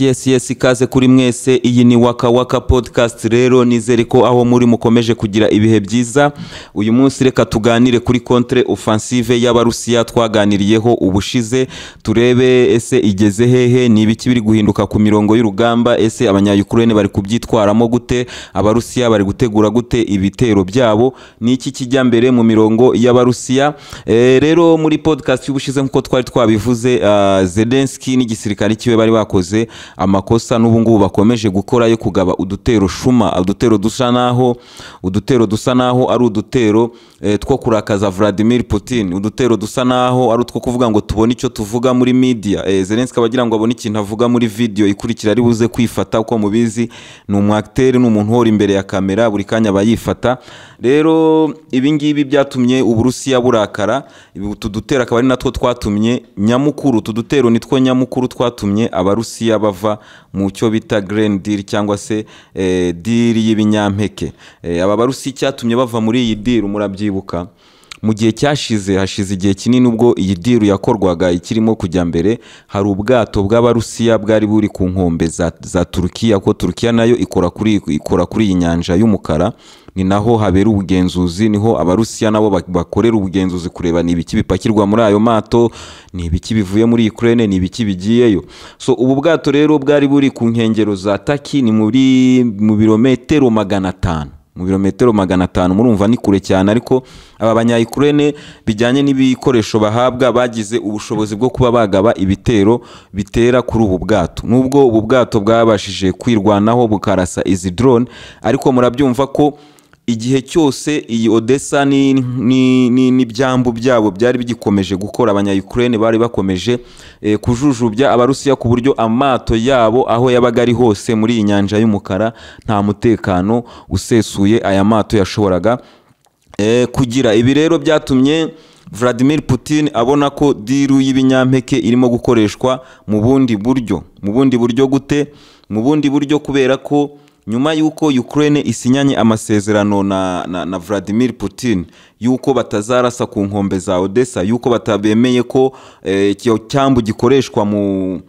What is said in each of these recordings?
yes ikaze kuri mwese. Iyi ni waka waka podcast. Rero nizere ko aho muri mukomeje kugira ibihe byiza. Uyu munsi reka tuganire kuri contre offensive y'abarusiya. Twaganiriyeho ubushize. Turebe ese igeze hehe? Ni ibiki biri guhinduka ku mirongo y'urugamba? Ese abanyayukurene bari kubyitwaramo gute? Abarusiya bari gutegura gute ibitero byabo? Ni iki kijya mbere mu mirongo y'abarusiya? Eh, rero muri podcast y'ubushize nk'uko twari twabivuze ah, Zelensky n'igisirikare kiwe bari bakoze amakosa n'ubu ngubu bakomeje gukora yo kugaba udutero shuma udutero dusa naho udutero dusa naho ari udutero two kurakaza Vladimir Putin. Udutero dusa naho ari utwo kuvuga ngo tubone icyo tuvuga muri media. Eh, Zelensky abagira ngo abone ikintu avuga muri video ikurikira ari buze kwifata uko mubizi. Ni umwacteur ni umuntu uhora imbere ya kamera buri kanya aba yifata. Rero ibi ngibi byatumye uburusiya burakara. Utu dutero akaba ari natwo twatumye nyamukuru utu dutero nitwo nyamukuru twatumye abarusiya bava mu cyo bita green deal cyangwa se eh, deal y'ibinyampeke. Eh, aba barusiya icyatumye bava muri iyi deal murabyibuka mu gihe cyashize hashize igihe kinini ubwo iyi diru yakorwaga ikirimo kujya mbere hari ubwato bw'abarusiya bwari buri ku nkombe za, za turukiya ko turukiya nayo ikora kuri ikora kuri iyi nyanja y'umukara ni naho habera ubugenzuzi niho abarusiya nabo bakorera ubugenzuzi kureba ni ibiki bipakirwa muri ayo mato ni ibiki bivuye muri Ukraine ni ibiki bigiyeyo. So ubu bwato rero bwari buri ku nkengero za Taki ni muri mu birometero magana atanu mu birometero magana atanu. Murumva ni kure cyane ariko aba banyayukurene bijyanye n'ibikoresho bahabwa bagize ubushobozi bwo kuba bagaba ibitero bitera kuri ubu bwato. Nubwo ubu bwato bwabashije kwirwanaho bukarasa izi drone ariko murabyumva ko igihe cyose iyi odessa ni- ni- ni- n'ibyambu byabo byari bigikomeje gukora abanyayukurene bari bakomeje eh, kujujubya abarusiya ku buryo amato yabo aho yabaga ari hose muri iyi nyanja y'umukara nta mutekano usesuye aya mato yashoboraga. Eh, kugira ibi rero byatumye Vladimir Putin abona ko diru y'ibinyampeke irimo gukoreshwa mu bundi buryo. Mu bundi buryo gute? Mu bundi buryo kubera ko nyuma y'uko Ukraine isinyanye amasezerano na, na, na Vladimir Putin y'uko batazarasa ku nkombe za Odessa y'uko batabemeye ko eh, icyo cyambu gikoreshwa mu eh,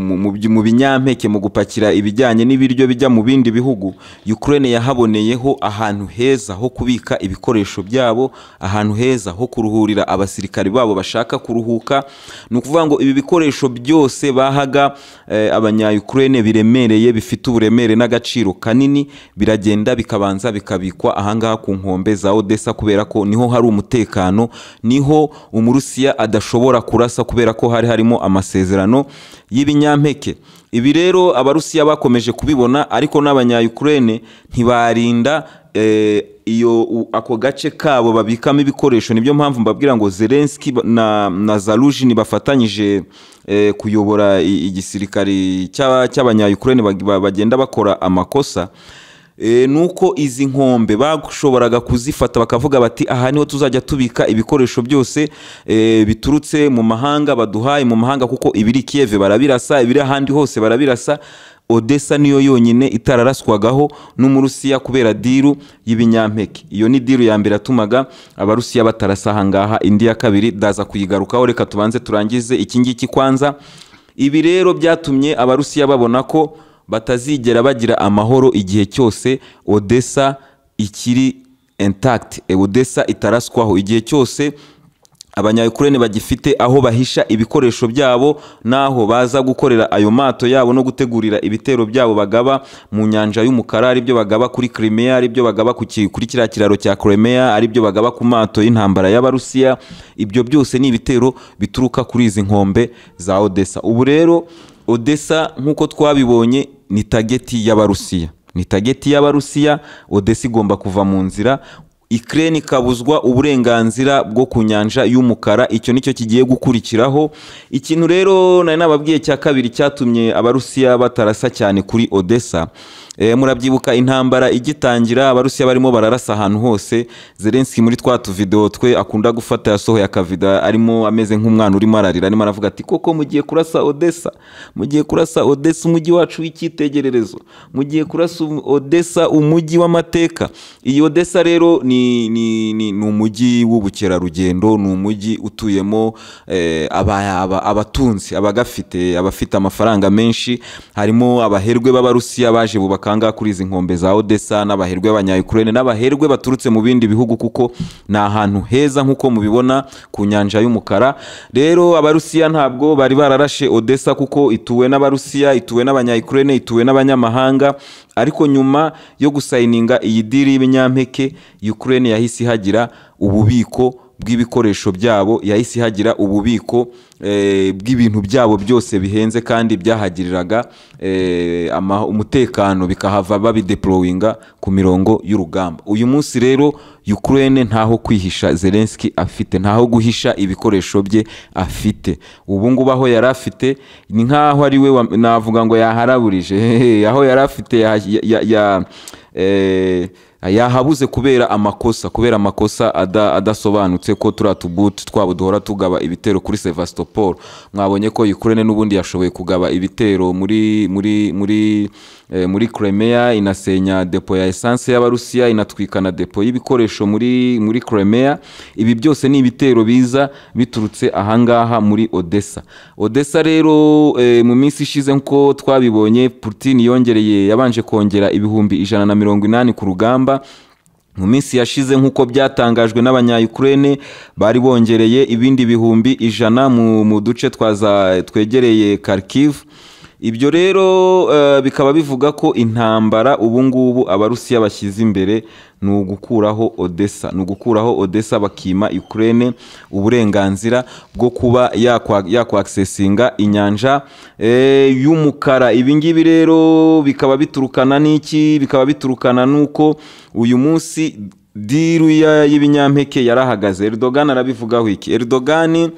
mu- mu- binyampeke mu gupakira ibijyanye n'ibiryo bijya mu bindi bihugu Ukraine yahaboneyeho ahantu heza ho kubika ibikoresho byabo ahantu heza ho kuruhurira abasirikari babo bashaka kuruhuka. Ni ukuvuga ngo ibi bikoresho byose bahaga eh, abanya-Ukraine biremereye bifite uburemere n'agaciro kanini biragenda bikabanza bikabikwa ahangaha ku nkombe za Odessa kubera ko ni ho hari umutekano ni ho umurusiya adashobora kurasa kubera ko hari harimo amasezerano y'ibinyampeke. Ibi rero abarusiya bakomeje kubibona ariko n'abanya-Ukraine ntibarinda eh, iyo ako gace kabo babikamo ibikoresho. Nibyo mpamvu mbabwira ngo Zelensky ba- na, na Zaruzhin bafatanyije eh, kuyobora i- igisirikari cy'aba- cy'abanya-Ukraine bag- ba- bagenda bakora amakosa. Nuko izi nkombe bashoboraga kuzifata bakavuga bati aha ni ho tuzajya tubika ibikoresho byose e, biturutse mu mahanga baduhaye mu mahanga kuko ibiri Kiev barabirasa ibiri ahandi hose barabirasa. Odessa niyo yonyine itararaswagaho n'umurusiya kubera diru y'ibinyampeke. Iyo ni diru ya mbere yatumaga abarusiya batarasa ahangaha indi ya kabiri ndaza kuyigarukaho. Reka tubanze turangize iki ngiki kwanza. Ibi rero byatumye abarusiya babona ko batazigera bagira amahoro igihe cyose odessa ikiri intact. E, odessa itaraswaho. Igihe cyose abanyayukurene bagifite aho bahisha ibikoresho byabo n'aho baza gukorera ayo mato yabo no gutegurira ibitero byabo bagaba mu nyanja y'umukara ari byo bagaba kuri Crimea ari byo bagaba kuri kiriya kiraro cya Crimea ari byo bagaba ku mato y'intambara y'abarusiya. Ibyo byose ni ibitero bituruka kuri izi nkombe za Odessa. Ubu rero Odessa nk'uko twabibonye ni tageti y'abarusiya. Ni tageti y'abarusiya Odessa igomba kuva mu nzira. Ukraine ikabuzwa uburenganzira bwo ku nyanja y'umukara. Icyo ni cyo kigiye gukurikiraho. Ikintu rero nari nababwiye cya kabiri cyatumye abarusiya batarasa cyane kuri Odessa. Murabyibuka intambara igitangira abarusiya barimo bararasa ahantu hose. Zelenski muri twa tuvidewo twe akunda gufata yasohoye akavido arimo ameze nk'umwana urimo ararira. Arimo aravuga ati koko mugiye kurasa odessa? Mugiye kurasa odessa umujyi wacu w'icyitegererezo? Mugiye kurasa um- odessa umujyi w'amateka? Iyi odessa rero ni, ni, ni, umujyi w'ubukerarugendo ni umujyi utuyemo eh, aba- aba- abatunzi abagafite abafite amafaranga menshi. Harimo abaherwe b'abarusiya baje bubaka ahangaha kuri izi nkombe za odessa n'abaherwe b'abanyayukurene n'abaherwe baturutse mu bindi bihugu kuko ni ahantu heza nk'uko mubibona ku nyanja y'umukara. Rero abarusiya ntabwo bari bararashe odessa kuko ituwe n'abarusiya ituwe n'abanyayukurene ituwe n'abanyamahanga. Ariko nyuma yo gusayininga iyi diri y'ibinyampeke Ukraine yahise ihagira ububiko bw'ibikoresho byabo yahise ihagira ububiko bw'ibintu byabo byose bihenze kandi byahagiriraga eh, umutekano bikahava babideployinga ku mirongo y'urugamba. Uyu munsi rero Ukraine ntaho kwihisha Zelensky afite ntaho guhisha ibikoresho bye afite. Ubu ngubu aho yari afite ni nk'aho ari we navuga ngo yaharaburije. Aho yari afite eh, yahabuze kubera amakosa kubera amakosa ada- adasobanutse ko turiya tubuti twabo duhora tugaba ibitero kuri Sevastopol mwabonye ko Ukraine n'ubundi yashoboye kugaba ibitero muri muri muri eh, muri Crimea inasenya depo ya essence y'abarusiya inatwika na depo y'ibikoresho muri muri Crimea. Ibi byose ni ibitero biza biturutse ahangaha muri Odessa. Odessa rero eh, mu minsi ishize nko twabibonye Putin yongereye yabanje kongera ibihumbi ijana na mirongo inani ku rugamba. Mu minsi yashize nk'uko byatangajwe n'abanyayukurene bari bongereye ibindi bihumbi ijana mu, duce twegereye Kharkiv. Ibyo rero eh, bikaba bivuga ko intambara ubu ngubu abarusiya bashyize imbere ni ugukuraho odessa. Ni ugukuraho odessa bakima ukraine uburenganzira bwo kuba yakwa- yakwakisesinga inyanja eh, y'umukara. Ibi ngibi rero bikaba biturukana n'iki? Bikaba biturukana n'uko uyu munsi diru ya- y'ibinyampeke yarahagaze. Erdogan arabivugaho iki? Erdogan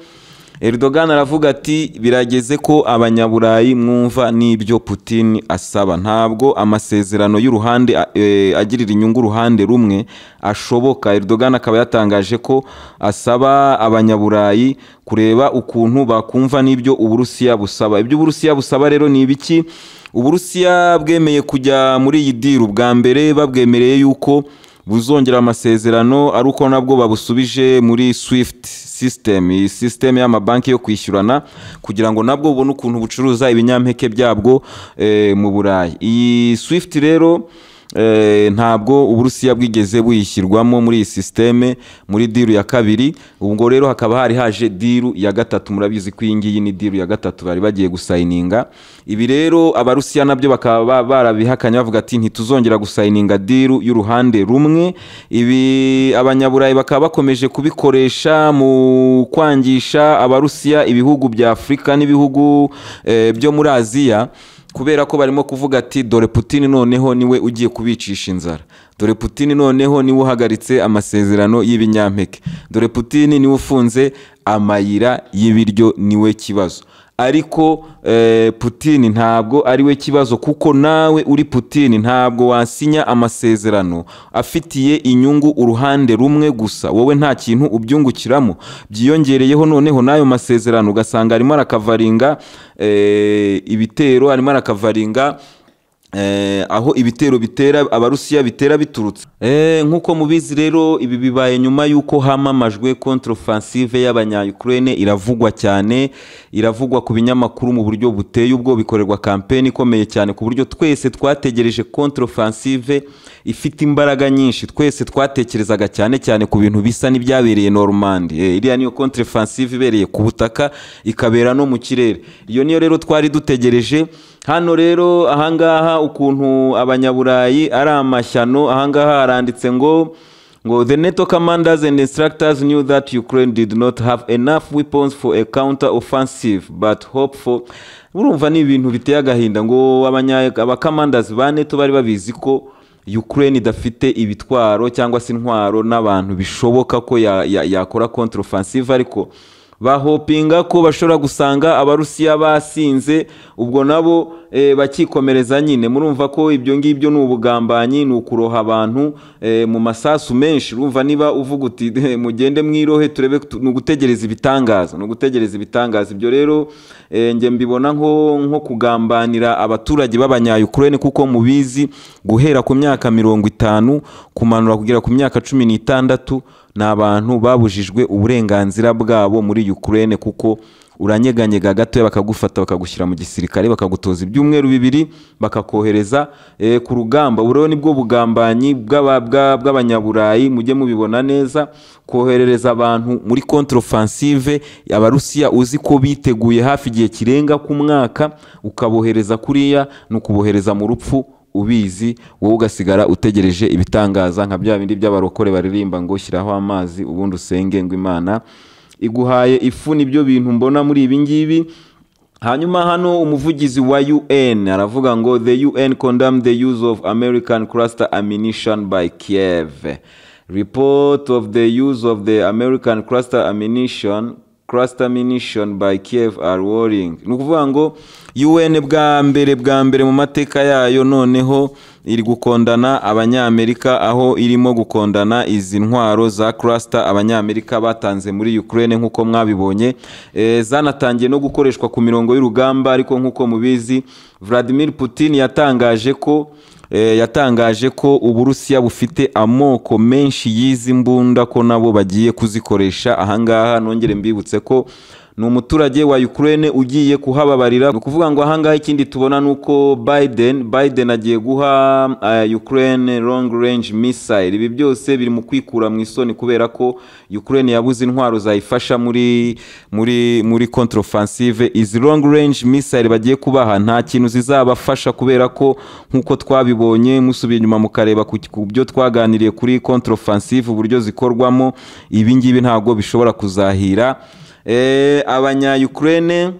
Erdogan aravuga ati birageze ko abanyaburayi mwumva n'ibyo Putin asaba. Ntabwo amasezerano y'uruhande eh, agirira inyungu uruhande rumwe ashoboka. Erdogan akaba yatangaje ko asaba abanyaburayi kureba ukuntu bakumva n'ibyo uburusiya busaba. Ibyo uburusiya busaba rero ni ibiki? Uburusiya bwemeye kujya muri iyi diru bwa mbere babwemereye yuko buzongera amasezerano ari uko nabwo babusubije muri swift system. Iyi system y'amabanki yo kwishyurana kugira ngo nabwo bubone ukuntu bucuruza ibinyampeke byabwo eh, mu burayi. Iyi swift rero ntabwo uburusiya bwigeze buyishyirwamo muri iyi sisiteme muri diru ya kabiri. Ubwo rero hakaba hari haje diru ya gatatu murabizi ko iyi ngiyi ni diru ya gatatu bari bagiye gusayininga. Ibi rero abarusiya na byo bakaba ba- barabihakanye bavuga ati ntituzongera gusayininga diru y'uruhande rumwe. Ibi abanyaburayi bakaba bakomeje kubikoresha mu kwangisha abarusiya ibihugu bya afurika n'ibihugu eh, byo muri aziya. Kubera ko barimo kuvuga ati dore Putin noneho ni we ugiye kubicisha inzara. Dore Putin noneho ni we uhagaritse amasezerano y'ibinyampeke. Dore Putin ni we ufunze amayira y'ibiryo ni we kibazo. Ariko eh, Putin ntabwo ari we kibazo kuko nawe uri Putin ntabwo wasinya amasezerano. Afitiye inyungu uruhande rumwe gusa. Wowe nta kintu ubyungukiramo. Byiyongereyeho noneho n'ayo masezerano. Ugasanga arimo arakavaringa eh, ibitero arimo arakavaringa aho ibitero bitera abarusiya bitera biturutse. Eh, nk'uko mubizi rero ibi bibaye nyuma y'uko hamamajwe contre-offensive y'abanya-Ukraine iravugwa cyane iravugwa ku binyamakuru mu buryo buteye ubwo bikorerwa kampeni ikomeye cyane ku buryo twese twategereje contre-offensive ifite imbaraga nyinshi. Twese twatekerezaga cyane cyane ku bintu bisa n'ibyabereye Normandi eh, iriya niyo contre-offensive ibereye ku butaka ikabera no mu kirere. Iyo niyo rero twari dutegereje. Hano rero ahangaha ukuntu abanyaburayi ari amashyano ahangaha haranditse ngo ngo the NATO commanders and instructors knew that Ukraine did not have enough weapons for a counter offensive but hope for urumva ni ibintu biteye agahinda ngo abacommanders ba NATO bari babizi ko Ukraine idafite ibitwaro cyangwa se intwaro n'abantu bishoboka ko yakora ya- ya- contre offensive ariko bahopinga ko bashobora gusanga abarusiya basinze ubwo nabo eh, bakikomereza nyine. Murumva ko ibyo ngibyo ni ubugambanyi ni ukuroha abantu eh, mu masasu menshi. Urumva niba uvuga uti mugende mwirohe turebe tu- ni ugutegereza ibitangaza ni ugutegereza ibitangaza. Ibyo rero eh, njye mbibona nko kugambanira abaturage b'abanyayukurene kuko mubizi guhera ku myaka mirongo itanu kumanura kugera ku myaka cumi n'itandatu ni abantu babujijwe uburenganzira bwabo muri Ukraine kuko uranyeganyega gatoya bakagufata bakagushyira mu gisirikare bakagutoza ibyumweru bibiri bakakohereza eh, ku rugamba. Ubu rero ni bwo bugambanyi bw'aba- bwa- bw'abanyaburayi mujye mubibona neza koherereza abantu muri contre offensive abarusiya uzi ko biteguye hafi igihe kirenga ku mwaka ukabohereza kuriya ni ukubohereza mu rupfu. Ubizi wowe ugasigara utegereje ibitangaza nka bya bindi by'abarokore baririmba ngo shyiraho amazi ubundi usenge ngo imana iguhaye ifu. Nibyo bintu mbona muri ibi ngibi. Hanyuma hano umuvugizi wa UN aravuga ngo the UN condemned the use of American cluster ammunition by Kiev. Report of the use of the American cluster ammunition cluster ammunition by Kiev are worrying. Ni ukuvuga ngo UN bwa mbere bwa mbere mu mateka yayo noneho iri gukondana abanyamerika aho irimo gukondana izi ntwaro za cluster abanyamerika batanze muri Ukraine nk'uko mwabibonye. E, zanatangiye no gukoreshwa ku mirongo y'urugamba ariko nk'uko mubizi Vladimir Putin yatangaje ko yatangaje ko uburusiya bufite amoko menshi y'izi mbunda ko nabo bagiye kuzikoresha. Ahangaha nongere mbibutse ko ni umuturage wa Ukraine ugiye kuhababarira. Ni ukuvuga ngo ahangaha ikindi tubona ni uko Biden Biden agiye guha uh, Ukraine long range missile. Ibi byose biri mu kwikura mu isoni kubera ko Ukraine yabuze intwaro zayifasha muri muri muri contre offensive izi long range missile bagiye kubaha nta kintu zizabafasha kubera ko nk'uko twabibonye musubiye inyuma mukareba ku byo twaganiriye kuri contre offensive uburyo zikorwamo ibi ngibi ntabwo bishobora kuzahira. Eh, abanya-Ukraine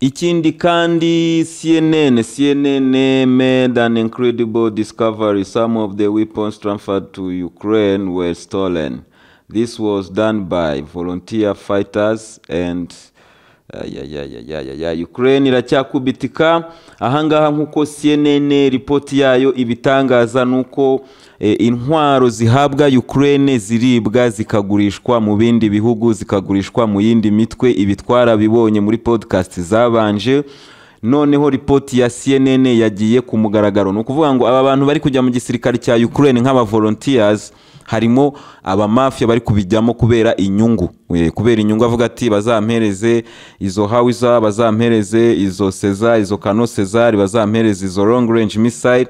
ikindi kandi CNN CNN made an incredible discovery. Some of the weapons transferred to Ukraine were stolen. This was done by volunteer fighters and. Ukraine. Iracyakubitika. Ahangaha nk'uko CNN ripoti yayo ibitangaza nuko e, intwaro zihabwa Ukraine ziribwa zikagurishwa mu bindi bihugu zikagurishwa mu yindi mitwe. Ibi twarabibonye muri podcast zabanje. Noneho ripoti ya CNN yagiye ku mugaragaro. Ni ukuvuga ngo aba bantu bari kujya mu gisirikare cya Ukraine nk'aba volunteers harimo abamafia bari kubijyamo kubera inyungu. Eh, kubera inyungu avuga ati bazampereze izo hawiza bazampereze izo seza izo kano sezari bazampereze izo long range missile.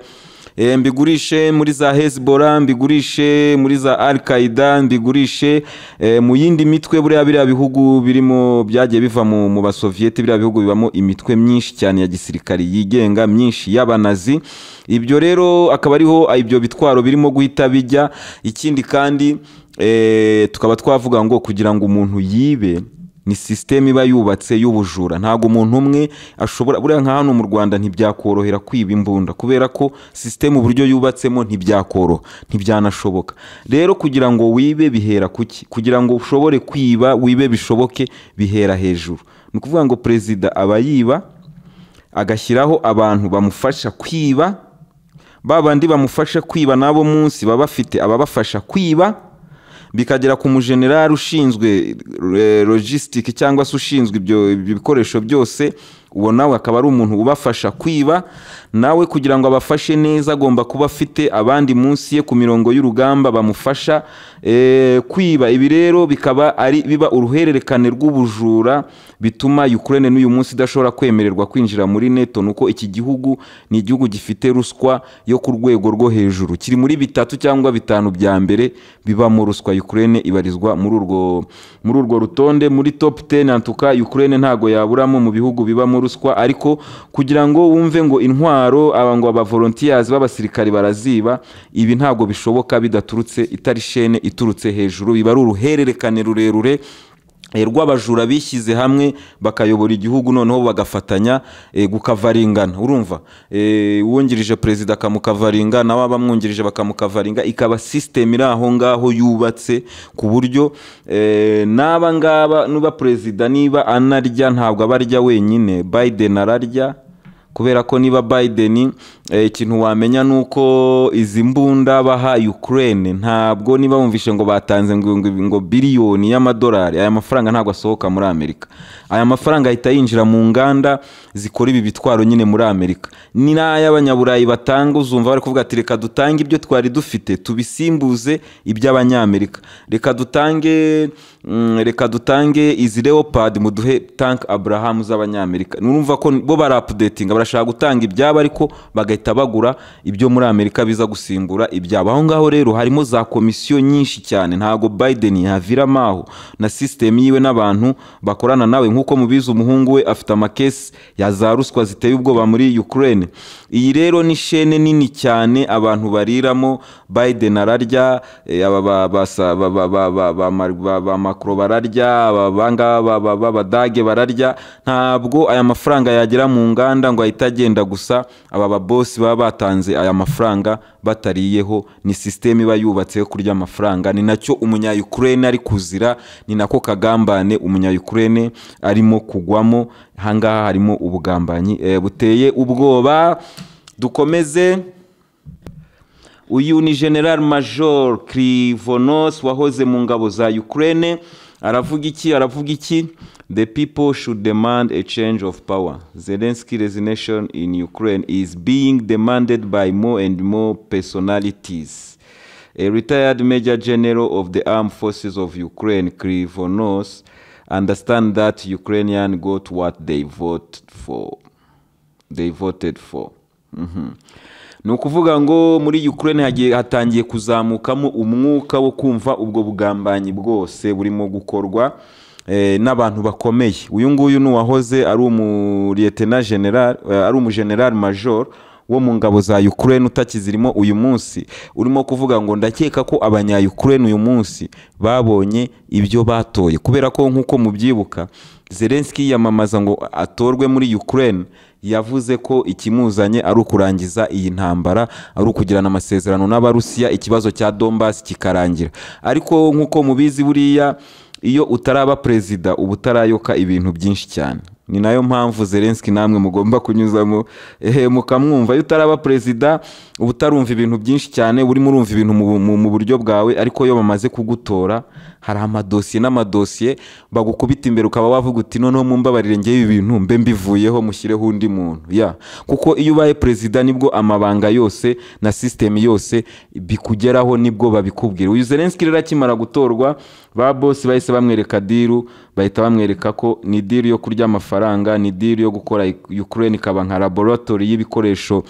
Mbigurishe muri za Hezbollah mbigurishe muri za Al Qaeda mbigurishe eh, mu yindi mitwe buriya biriya bihugu birimo byagiye biva mu, basoviyeti biriya bihugu bibamo imitwe myinshi cyane ya gisirikari yigenga myinshi y'abanazi. Ibyo rero akaba ariho ibyo bitwaro birimo guhita bijya. Ikindi kandi eh, tukaba twavuga ngo kugira ngo umuntu yibe ni sisiteme iba yubatse y'ubujura. Ntabwo umuntu umwe ashobora buriya nka hano mu rwanda ntibyakorohera kwiba imbunda kubera ko sisiteme uburyo yubatsemo ntibyakoroha ntibyanashoboka. Rero kugira ngo wibe bihera kuki kugira ngo ushobore kwiba wibe bishoboke bihera hejuru. Ni ukuvuga ngo perezida aba yiba agashyiraho abantu bamufasha kwiba ba bandi bamufasha kwiba n'abo munsi baba bafite ababafasha kwiba bikagera ku mujenerali ushinzwe eh, logistic cyangwa se ushinzwe ibyo bikoresho byose uwo nawe akaba ari umuntu ubafasha kwiba nawe kugira ngo abafashe neza agomba kuba afite abandi munsi ye ku mirongo y'urugamba bamufasha eh, kwiba. Ibi rero bikaba ari biba uruhererekane rw'ubujura bituma Ukraine n'uyu munsi idashobora kwemererwa kwinjira muri NATO. Nuko iki gihugu ni igihugu gifite ruswa yo ku rwego rwo hejuru. Kiri muri bitatu cyangwa bitanu bya mbere bibamo ruswa. Ukraine ibarizwa muri urwo muri urwo rutonde muri top 10 antuka Ukraine ntago yaburamo mu bihugu bibamo ruswa ariko kugira ngo wumve ngo intwaro aba ngo aba volunteers b'abasirikari baraziba ibi ntago bishoboka bidaturutse itari shene iturutse hejuru biba ari uruhererekane rurerure rw'abajura bishyize hamwe bakayobora igihugu noneho bagafatanya eh, gukavaringana urumva? Eh, uwungirije perezida akamukavaringa nawe abamwungirije bakamukavaringa ikaba sisitemu iri aho ngaho yubatse ku buryo eh, n'aba ngaba nuba perezida niba anarya ntabwo aba arya wenyine. Biden ararya kubera ko niba biden eh, ikintu wamenya ni uko izi mbunda baha ukraine ntabwo niba wumvishe ngo batanze ngo, biliyoni y'amadolari aya mafaranga ntabwo asohoka muri amerika. Aya mafaranga ahita yinjira mu nganda zikora ibi bitwaro nyine muri amerika. Ni n'ay'abanyaburayi batanga uzumva bari kuvuga ati reka dutange ibyo twari dufite tubisimbuze iby'abanyamerika reka dutange mm, reka dutange izi leopard muduhe tank abraham z'abanyamerika nurumva ko bo barapudetinga barashaka gutanga ibyabo ariko bagahita bagura ibyo muri amerika biza gusimbura ibyabo. Aho ngaho rero harimo za komisiyo nyinshi cyane. Ntabwo biden yaviramo aho na sisitemu yiwe n'abantu bakorana nawe. Nk'uko mubizi umuhungu we afite amakesi ya za ruswa ziteye ubwoba muri ukraine. Iyi rero ni shene nini cyane abantu bariramo. Biden ararya eh, ba- basa- ba- ba- ba- ba- ba- ma- ba- ba macro bararya aba bangaba ba- ba- b'abadage bararya. Ntabwo aya mafaranga yagera mu nganda ngo ahite agenda gusa. Aba babosi baba batanze aya mafaranga batariyeho ni sisiteme iba yubatse yo kurya amafaranga. Ni na cyo umunya-ukraine ari kuzira ni nako kagambane umunya-ukraine arimo kugwamo. Ahangaha harimo ubugambanyi eh, buteye ubwoba. Dukomeze. Uyu ni general major krivonos wahoze mu ngabo za ukraine. Aravuga iki? Aravuga iki? The people should demand a change of power. Zelensky resignation in ukraine is being demanded by more and more personalities. A retired major general of the armed forces of ukraine krivonos understand that ukrainian got what they voted for. They voted for. Mhm. Ni ukuvuga ngo muri ukraine hagiye hatangiye kuzamukamo umwuka wo kumva ubwo bugambanyi bwose burimo gukorwa eh, n'abantu bakomeye. Uyu nguyu ni uwahoze ari umuliyetena general eh, ari umugeneral major wo mu ngabo za ukraine utakizirimo uyu munsi. Urimo kuvuga ngo ndakeka ko abanya ukraine uyu munsi babonye ibyo batoye. Kubera ko nk'uko mubyibuka zelenski yiyamamaza ngo atorwe muri ukraine. Yavuze ko ikimuzanye ari ukurangiza iyi ntambara ari ukugirana amasezerano n'abarusiya ikibazo cya dombas kikarangira. Ariko nk'uko mubizi buriya iyo utaraba perezida uba utarayoka ibintu byinshi cyane. Ni na yo mpamvu zelenski namwe mugomba kunyuzamo ehe mukamwumva. Iyo utaraba perezida uba utarumva ibintu byinshi cyane urimo urumva ibintu mu buryo bwawe ariko iyo bamaze kugutora hari amadosiye n'amadosiye bagukubita imbere ukaba wavuga uti noneho mumbabarire ngewe ibi bintu mbe mbivuyeho mushyireho undi muntu. Ya. Kuko iyo ubaye perezida ni bwo amabanga yose na sisitemu yose bikugeraho ni bwo babikubwira. Uyu zelenski rero akimara gutorwa ba bosi bahise bamwereka diru bahita bamwereka ko ni diru yo kurya amafaranga ni diru yo gukora ukraine ikaba nka laboratori y'ibikoresho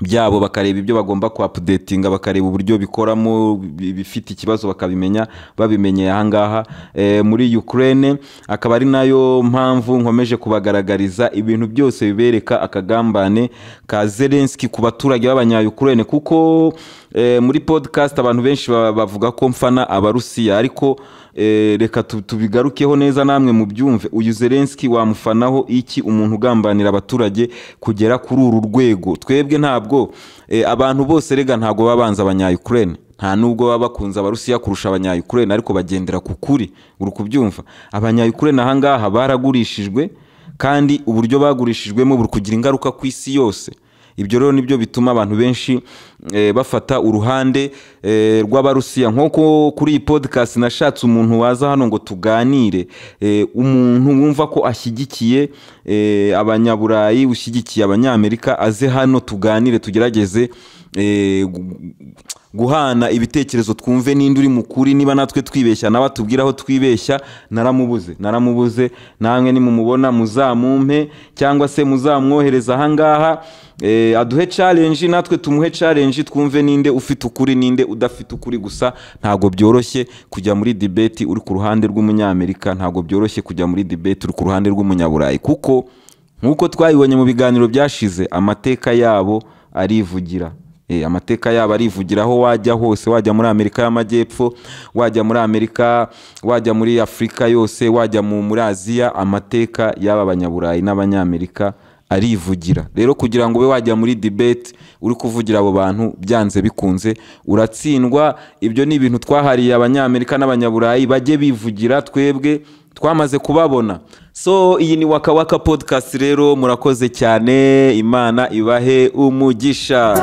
byabo bakareba ibyo bagomba kuapudetinga bakareba uburyo bikoramo bi- bifite ikibazo bakabimenya babimenyeye ahangaha. E, muri ukraine akaba ari na yo mpamvu nkomeje kubagaragariza ibintu byose bibereka akagambane ka zelenski ku baturage b'abanya-ukraine kuko e, muri podcast abantu benshi ba- bavuga ko mfana abarusiya ariko e, reka tu- tubigarukeho neza namwe mubyumve. Uyu zelenski wamufanaho iki? Umuntu ugambanira abaturage kugera kuri uru rwego. Twebwe ntabwo e, abantu bose rega ntabwo baba banze abanya-ukraine. Nta nubwo baba bakunze abarusiya kurusha abanya-ukraine ariko bagendera ku kuri. Uri kubyumva. Abanya-ukraine ahangaha baragurishijwe kandi uburyo bagurishijwemo buri kugira ingaruka ku isi yose. Ibyo rero ni byo bituma abantu benshi eh, bafata uruhande eh, rw'abarusiya. Nk'uko kuri iyi podcast nashatse umuntu waza hano ngo tuganire. Eh, umuntu wumva ko ashyigikiye abanyaburayi ushyigikiye abanyamerika aze hano tuganire tugerageze guhana ibitekerezo twumve ninde uri mu kuri niba natwe twibeshya nawe atubwire aho twibeshya naramubuze naramubuze namwe nimumubona muzamumpe cyangwa se muzamwohereza ahangaha eh, aduhe challenge natwe tumuhe challenge twumve ninde ufite ukuri ninde udafite ukuri gusa ntabwo byoroshye kujya muri debate uri ku ruhande rw'umunyamerika ntabwo byoroshye kujya muri debate uri ku ruhande rw'umunyaburayi kuko nk'uko twabibonye mu biganiro byashize amateka yabo arivugira. Amateka yabo arivugira aho wajya hose wajya muri amerika y'amajyepfo wajya muri amerika wajya muri afurika yose wajya mu muri aziya amateka y'aba banyaburayi n'abanyamerika arivugira. Rero kugira ngo ube wajya muri debate uri kuvugira abo bantu byanze bikunze uratsindwa. Ibyo ni ibintu twahariye abanyamerika n'abanyaburayi bajye bivugira twebwe twamaze kubabona. So iyi ni waka waka podcast rero murakoze cyane. Imana ibahe umugisha.